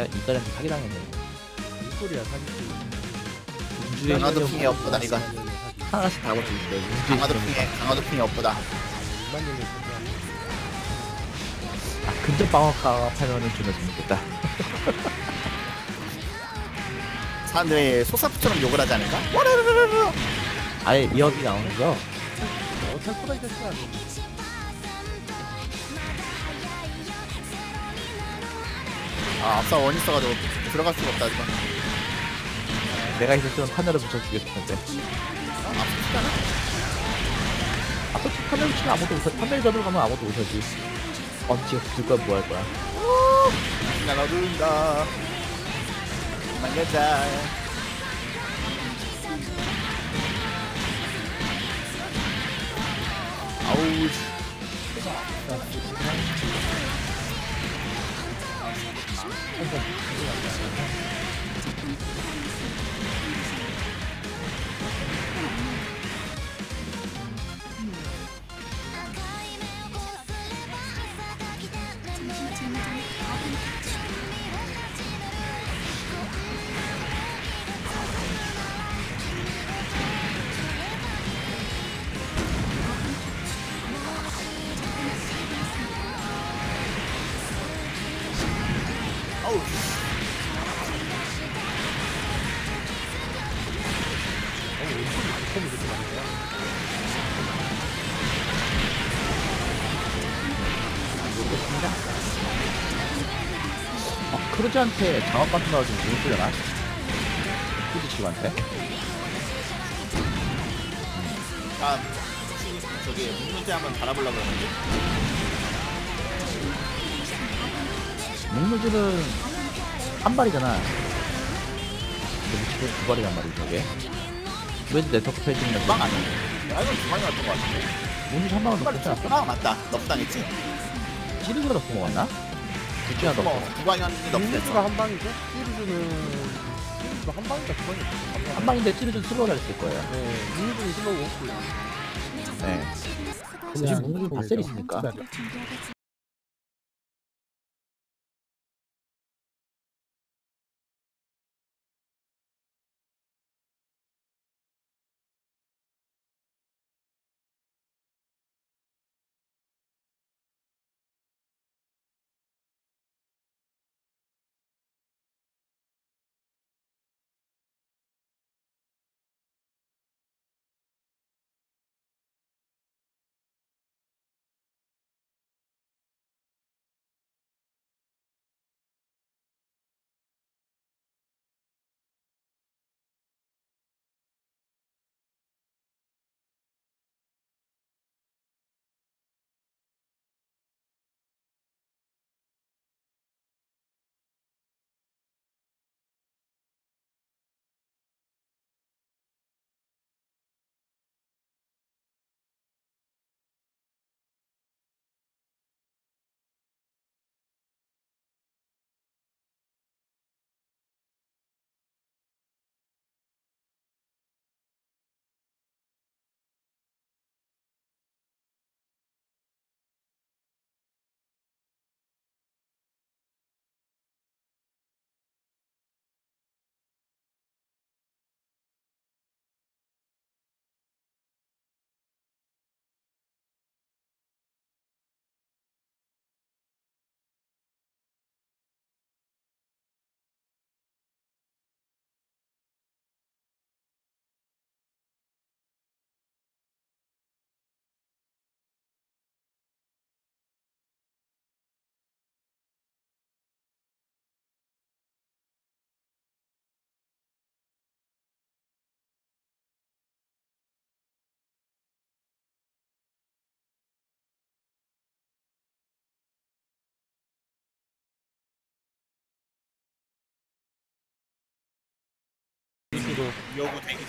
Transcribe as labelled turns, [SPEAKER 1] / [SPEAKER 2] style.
[SPEAKER 1] 이까지한테 사기당했네.
[SPEAKER 2] 무슨 소리야
[SPEAKER 1] 우주의
[SPEAKER 3] 강화도 핑이 없다 이거
[SPEAKER 1] 하나씩 다. 우주의
[SPEAKER 3] 강화도. 핑에 강화도 핑이 없다
[SPEAKER 2] 6만 년을 존재하는
[SPEAKER 1] 아, 근접 방어가 파면은 존나 재밌겠다.
[SPEAKER 3] 사람들이 소사프처럼 욕을 하지 않을까? 와라라라라.
[SPEAKER 1] 아예 이어이 나오는 거.
[SPEAKER 2] 수
[SPEAKER 3] 아 앞서 원 있어가지고 들어갈 수가 없다 이거
[SPEAKER 1] 내가 있었으면 판넬을 붙여 죽였을 텐데.
[SPEAKER 3] 아 앞서잖아
[SPEAKER 1] 아까 판넬 붙이면 아무도 웃어. 판넬 전으로 가면 아무도 웃어지. 엄지가 붙을 거야 뭐 할 거야.
[SPEAKER 3] 날 얻는다 망가자 아우 ほぼ、ほぼ、ほぼ、ほぼ、ほぼ、 아우
[SPEAKER 2] 폼이 이렇게 많은 거야
[SPEAKER 1] 어, 크루즈한테 장업 같은 거좀 누르려나? 크루즈 친구한테?
[SPEAKER 3] 아 저기 문문대 한번 달아보려고 그러는데
[SPEAKER 1] 목루즈는 한 발이잖아. 근데 두 발이란 말이지 저게. 왜 네트워크 패지는
[SPEAKER 3] 두방 아니야 야 이건 두 방이 왔던 것 같은데
[SPEAKER 1] 목루즈 한 방은 넣지 않았어?
[SPEAKER 3] 아 맞다 넉당했지
[SPEAKER 1] 시리즈가 넣고 먹었나? 하나 넣고.
[SPEAKER 3] 뭐두 방이 왔는데 넉당했어
[SPEAKER 2] 한 방이죠? 시리즈는 시리즈도 한 방인가 두 방이었어
[SPEAKER 1] 한 방인데 시리즈는 슬로우를 했을 거예요.
[SPEAKER 2] 네 링리즈는 슬로우 없고
[SPEAKER 1] 네. 요즘 목루즈 바셀이 있으니까.
[SPEAKER 3] 여구 대기 전